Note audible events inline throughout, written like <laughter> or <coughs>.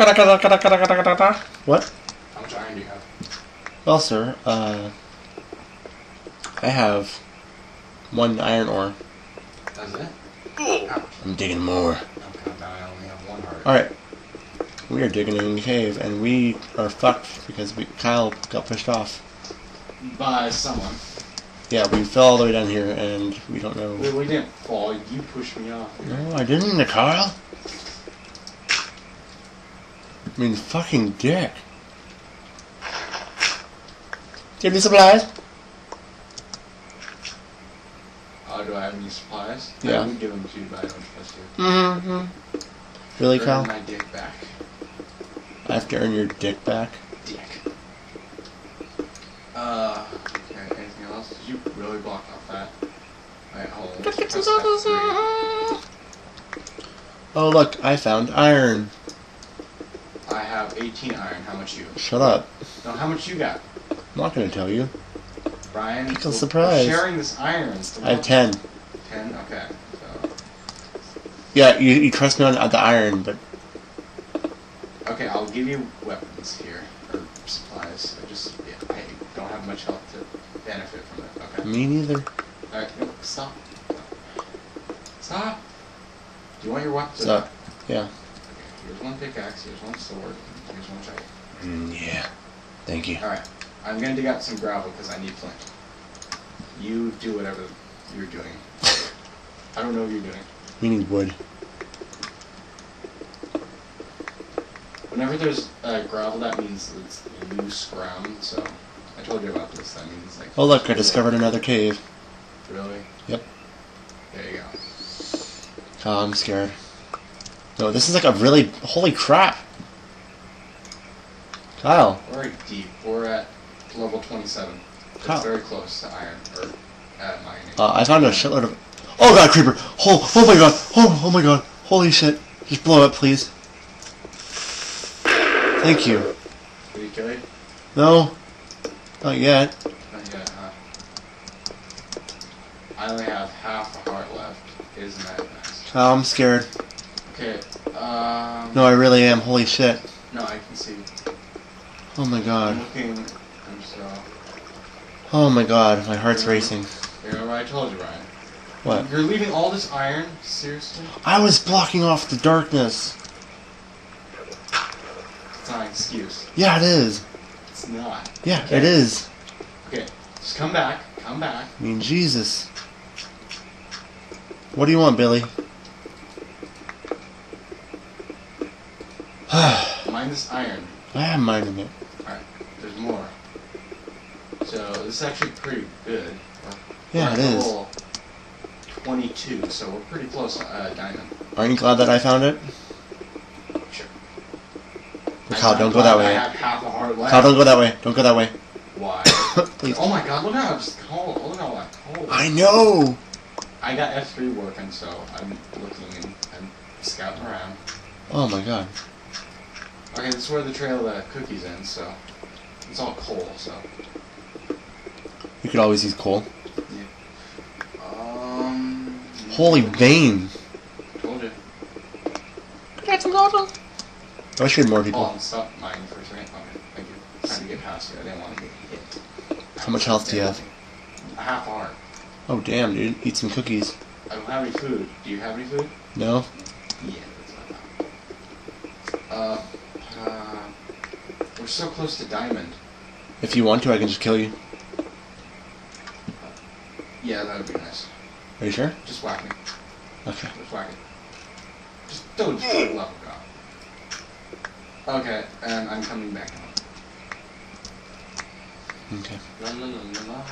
Kata, kata, kata, kata, kata, kata, kata. What? How much iron do you have? Well, sir, uh, I have one iron ore. That's it? I'm digging more. Okay, now I only have one heart. Alright. We are digging in the cave, and we are fucked because we, Kyle got pushed off. By someone. Yeah, we fell all the way down here, and we don't know. We, we didn't fall. You pushed me off. No, I didn't, Kyle. I mean, fucking dick. Give me supplies. Oh, do I have any supplies? Yeah. I would give them to you, but I don't trust you. Mm-hmm. Really, Earn Kyle? my dick back. I have to earn your dick back. Dick. Uh, okay, anything else? Did you really block off that? Alright, hold on. Let's press F3. Oh, look, I found iron. I have 18 iron. How much you? Shut up. No, how much you got? I'm not gonna tell you. Brian? Pick a surprise. Sharing this iron. I have one- ten. 10? Okay. So, Yeah, you, you trust me on the iron, but okay, I'll give you weapons here. Or supplies. I just, yeah, I don't have much health to benefit from it. Okay. me neither. Alright, no, stop. Stop! Do you want your weapons? Stop. Yeah. Here's one pickaxe, here's one sword, here's one shovel. Mm, yeah. Thank you. Alright, I'm gonna dig out some gravel because I need flint. You do whatever you're doing. <laughs> I don't know what you're doing. We need wood. Whenever there's uh, gravel, that means it's loose ground, so I told you about this. That means like. Oh, look, I discovered another cave. Really? Yep. There you go. Oh, I'm scared. No, this is like a really. Holy crap! Kyle. We're deep. We're at level 27. It's very close to iron, or at mining. Uh, I found a shitload of. Oh god, creeper! Oh, oh my god! Oh, oh my god! Holy shit! Just blow up, please. Thank you. Did he kill you? No, not yet. Not yet, huh? I only have half a heart left. Isn't that nice? Oh, I'm scared. Um... No, I really am. Holy shit! No, I can see. Oh my I'm god. looking, I'm so... Oh my god, my heart's racing. You know what I told you, Ryan? What? You're leaving all this iron? Seriously? I was blocking off the darkness. It's not an excuse. Yeah, it is. It's not. Yeah, Okay. it is. Okay, just come back. Come back. I mean, Jesus. What do you want, Billy? <sighs> Mine this iron. I am mining it. Alright, there's more. So, this is actually pretty good. We're Yeah, it is. 22, so we're pretty close to uh, diamond. Aren't you glad that I found it? Sure. Kyle, don't go that I way. have half a heart left. Kyle, don't go that way. Don't go that way. Why? <coughs> Please. Oh my god, look how it's cold. Look how that cold. I know. I got F3 working, so I'm looking and I'm scouting around. Oh my god. Okay, this is where the trail of the cookies ends, so it's all coal, so. You could always use coal. Um. Holy vein. Told you. I wish we had more people. on, stop mining for a second. Okay, thank you. Trying to get past you. I didn't want to get hit. How much health do you have? A half heart. Oh damn, dude. Eat some cookies. I don't have any food. Do you have any food? No? Yeah, that's what I thought. Uh, we're so close to diamond. If you want to, I can just kill you. Yeah, that would be nice. Are you sure? Just whack me. Okay. Just whack it. Just don't just for the love of God. Okay, and I'm coming back now. Okay. La, la, la.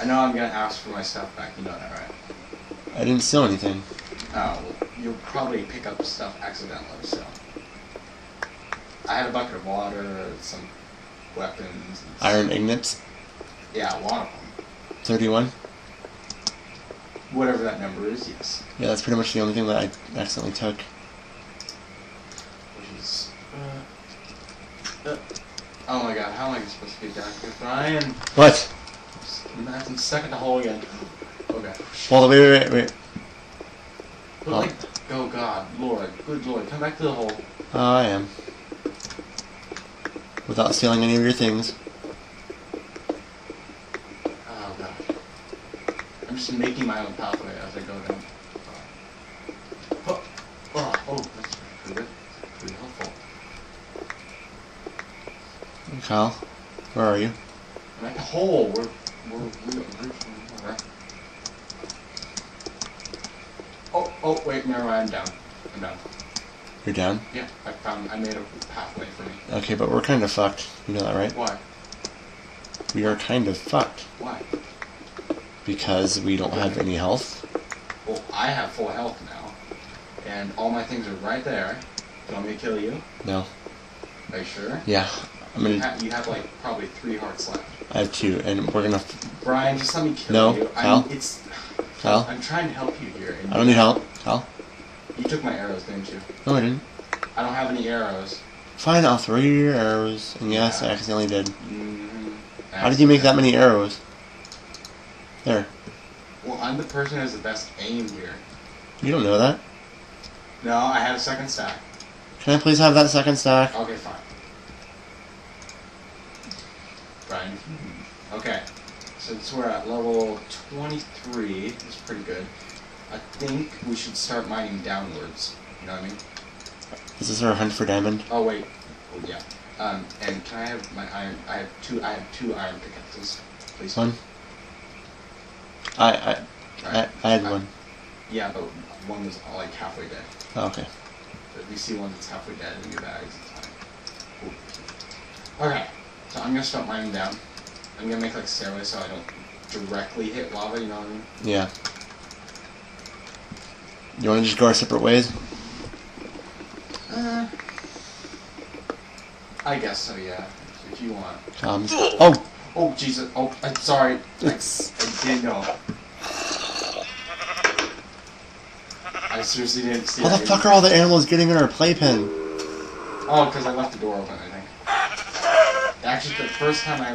I know I'm gonna ask for my stuff back. You know that, right? I didn't steal anything. Oh, well, you'll probably pick up stuff accidentally, so. I had a bucket of water, some weapons. and Iron ingots. Yeah, a lot of them. 31. Whatever that number is, yes. Yeah, that's pretty much the only thing that I accidentally took. Which is. Uh, uh, oh my god, how am I supposed to get down here? Brian! What? I'm stuck in the hole again. Okay. Hold on, wait, wait, wait, wait. But Oh. like, Oh God, Lord, good Lord, come back to the hole. Oh, I am. Without stealing any of your things. Oh God. I'm just making my own pathway as I go down. Oh, oh, oh that's pretty good. Pretty helpful. Kyle, where are you? I'm at the hole. We're we're we originally were. Oh, oh, wait, never mind. I'm down. I'm down. You're down? Yeah, I found. I made a pathway for me. Okay, but we're kind of fucked. You know that, right? Why? We are kind of fucked. Why? Because we don't have any health. Well, I have full health now, and all my things are right there. Do you want me to kill you? No. Are you sure? Yeah. I'm You, gonna. ha- you have like probably three hearts left. I have two, and we're gonna. Brian, just let me kill No, you. Kyle. I'm, it's. Kyle? I'm trying to help you here. And I don't need help. Kyle? You took my arrows, didn't you? No, I didn't. I don't have any arrows. Fine, I'll throw you your arrows. And yes, I accidentally did. Mm, How did you make that many arrows? There. Well, I'm the person who has the best aim here. You don't know that. No, I have a second stack. Can I please have that second stack? Okay, fine. Brian. Okay. Since we're at level 23, it's pretty good. I think we should start mining downwards. You know what I mean? Is this our hunt for diamond? Oh wait. Oh, yeah. Um, and can I have my iron? I have two. I have two iron pickaxes, please. One? I I I, I had I- one. Yeah, but one was like halfway dead. Oh, okay. But if you see one that's halfway dead in your bags, it's fine. Cool. Okay, so I'm gonna start mining down. I'm gonna make like stairways so I don't directly hit lava. You know what I mean? Yeah. You want to just go our separate ways? Uh, I guess so. Yeah, if you want. Um. Oh, Oh Jesus! Oh, I'm sorry. I, I didn't know. I seriously didn't see how the fuck are all the animals getting in our playpen? Oh, because I left the door open, I think. Actually, the first time I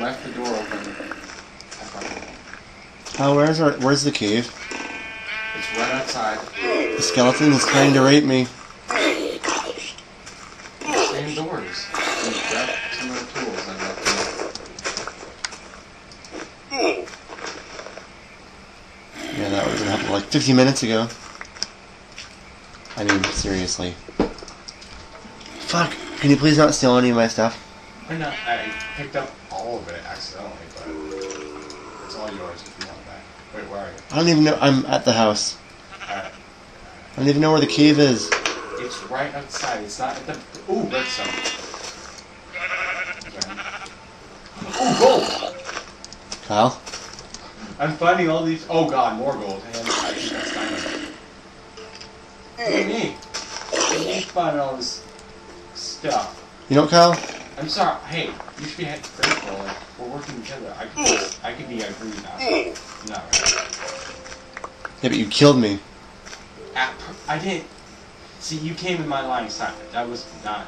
left the door open, I fucking... How? Where's our? Where's the cave? Right outside. The skeleton is trying to rape me. And grab some of the tools I left Yeah, that was happened like 50 minutes ago. I mean, seriously. Fuck. Can you please not steal any of my stuff? I know, I picked up all of it accidentally, I don't even know. I'm at the house. I don't even know where the cave is. It's right outside. It's not at the... Ooh, redstone. Ooh, gold! Kyle? I'm finding all these. Oh god, more gold. And I think that's diamond. Look at me. Look finding all this stuff. You know, Kyle? I'm sorry. Hey, you should be grateful. Like we're working together. I could. I could be a green now. No, right? Yeah, but you killed me. I didn't. See, you came in my line of sight. That was not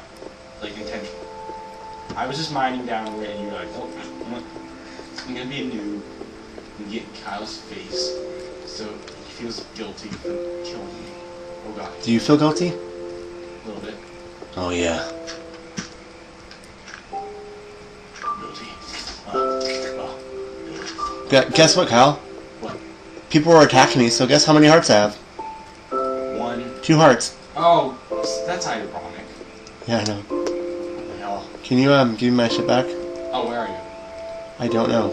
like intentional. I was just mining down there, and you were like, "Oh, I'm gonna- I'm gonna be a noob and get in Kyle's face, so he feels guilty for killing me." Oh god, Do you feel guilty? a little bit Oh, yeah. guilty. Uh, uh, Gu- guess what, Kyle? People are attacking me, so guess how many hearts I have? One. Two hearts. Oh, that's ironic. Yeah, I know. What the hell? Can you, um, give me my shit back? Oh, where are you? I don't know.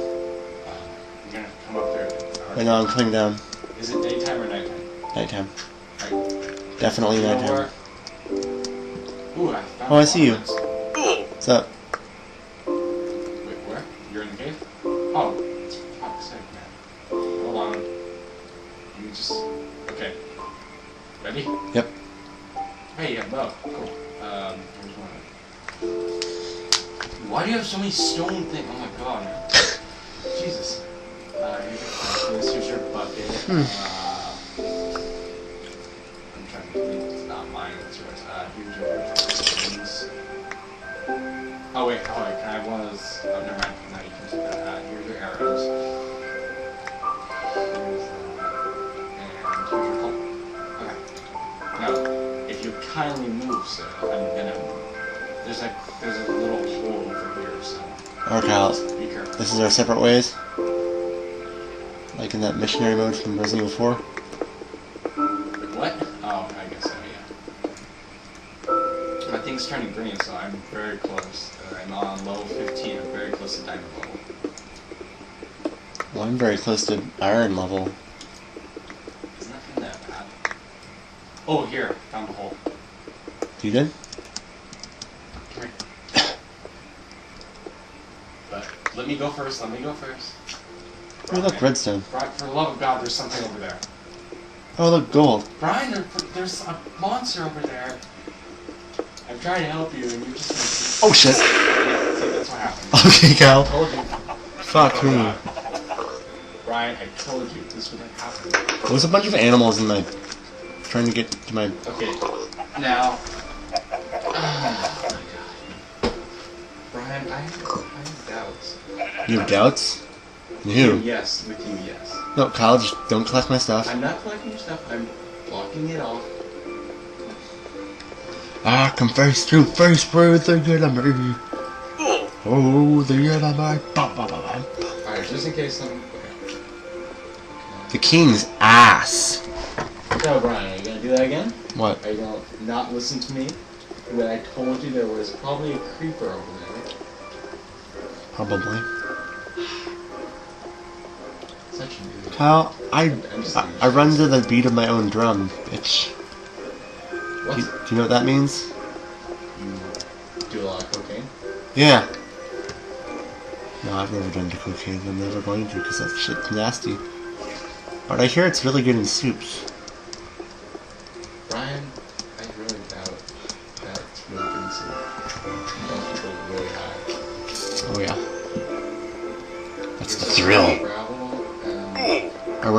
Uh, you're gonna come up there. Right now I'm coming down. Is it daytime or nighttime? Nighttime. Right. Definitely You nighttime. Ooh, I found Oh, I see you. What's up? Wait, where? You're in the cave? Oh, just. Okay. Ready? Yep. Hey, have bow. Cool. Um, one. Why do you have so many stone things? Oh my god. <laughs> Jesus. Uh, here's, here's your bucket. Hmm. Uh, I'm trying to think. It's not mine, it's yours. Uh, here's your things. Oh wait, oh wait, can I have one of those? Oh, never mind. No, you can take that. Uh, here's your arrows. Kindly move, sir, I'm gonna. There's a there's a little hole over here, so Okay, be careful. This is our separate ways. Like in that missionary mode from Resident Evil 4. What? Oh, I guess so. Yeah. My thing's turning green, so I'm very close. Uh, I'm on level 15. I'm very close to diamond level. Well, I'm very close to iron level. It's nothing that bad. Oh, here, found the hole. You here. But let me go first. Let me go first. Oh, look, redstone. Brian, for the love of God, there's something over there. Oh, look, gold. Brian, there, there's a monster over there. I'm trying to help you, and you're just. Oh, shit. Yeah, see, that's what happened. Okay, you. Fuck me. Brian, I told you this would happen. There's a bunch of animals in my... Trying to get to my... Okay, now. I have, I have doubts. You have doubts? You? Yes, with you, yes. No, Kyle, just don't collect my stuff. I'm not collecting your stuff. I'm blocking it off. Ah, come first to first for the good of me. Oh, the good of my... Alright, just in case some. Okay. The king's ass. So, Brian, are you gonna do that again? What? Are you gonna not listen to me? When I told you there was probably a creeper over there. Probably. Kyle, I, I, I run to the beat of my own drum, bitch. What? Do, do you know what that means? You do a lot of cocaine? Yeah. No, I've never done the cocaine. I'm never going to because that shit's nasty. But I hear it's really good in soups.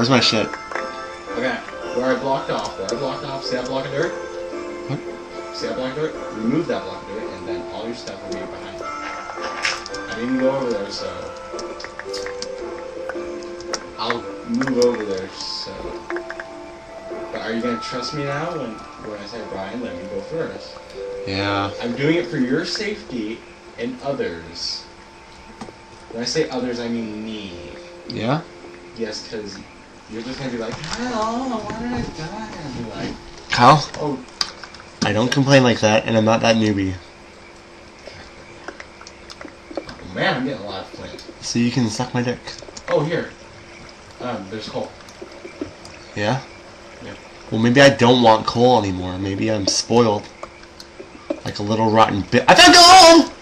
Where's my shit? okay, where I blocked off, where I blocked off, see that block of dirt? What? See that block of dirt? Remove that block of dirt, and then all your stuff will be behind. I didn't go over there, so I'll move over there. So, but are you gonna trust me now when when I say Brian, let me go first? Yeah. I'm doing it for your safety and others. When I say others, I mean me. Yeah? Yes, because you're just gonna be like, oh, why did I die? And be like, Kyle, oh, I don't complain like that, and I'm not that newbie. man, I'm getting a lot of flint. So you can suck my dick. Oh, here. Um, there's coal. Yeah? Yeah. Well, maybe I don't want coal anymore. Maybe I'm spoiled. Like a little rotten bit. I found gold!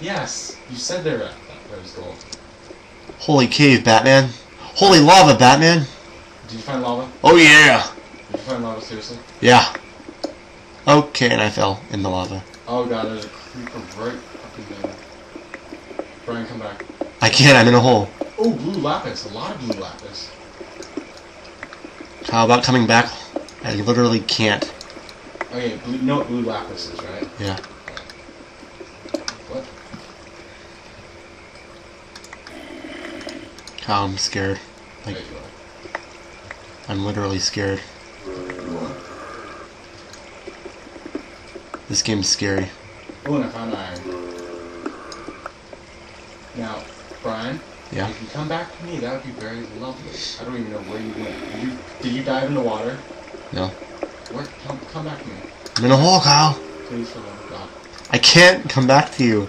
Yes, you said there, uh, there was gold. Holy cave, Batman. Holy lava, Batman. Did you find lava? Oh yeah. Did you find lava, seriously? Yeah. Okay, and I fell in the lava. Oh god, there's a creeper right up in there. Brian, come back. I can't, I'm in a hole. Oh, blue lapis. A lot of blue lapis. How about coming back? I literally can't. Okay, blue, you know what blue lapis is, right? Yeah. What? How I'm scared. Like, you. I'm literally scared. This game's scary. Oh, and I found iron. Now, Brian, Yeah. if you come back to me, that would be very lovely. I don't even know where you went. Did you, did you dive in the water? No. Where? Come, come back to me. I'm in a hole, Kyle. Please, for the love of God. I can't come back to you.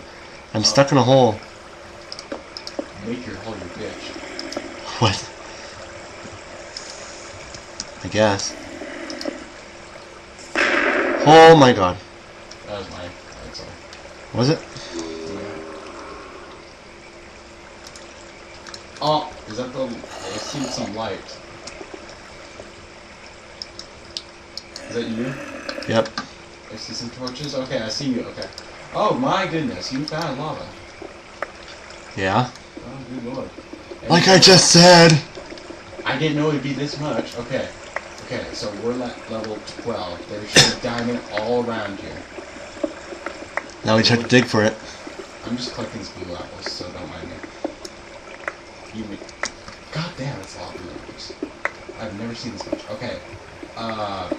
I'm oh. stuck in a hole. Make your hole your bitch. What? I guess. Oh my god. That was my all. Was it? Oh, is that the? I see some light. Is that you? Yep. I see some torches. Okay, I see you. Okay. Oh my goodness, you found lava. Yeah? Oh good lord. Like I just said! I didn't know it'd be this much. Okay. Okay, so we're at level 12. There should be diamond all around here. Now we just have to dig for it. I'm just collecting these blue lapis, so don't mind me. You me. God damn, it's a lot of blue lapis. I've never seen this much. Okay. Uh,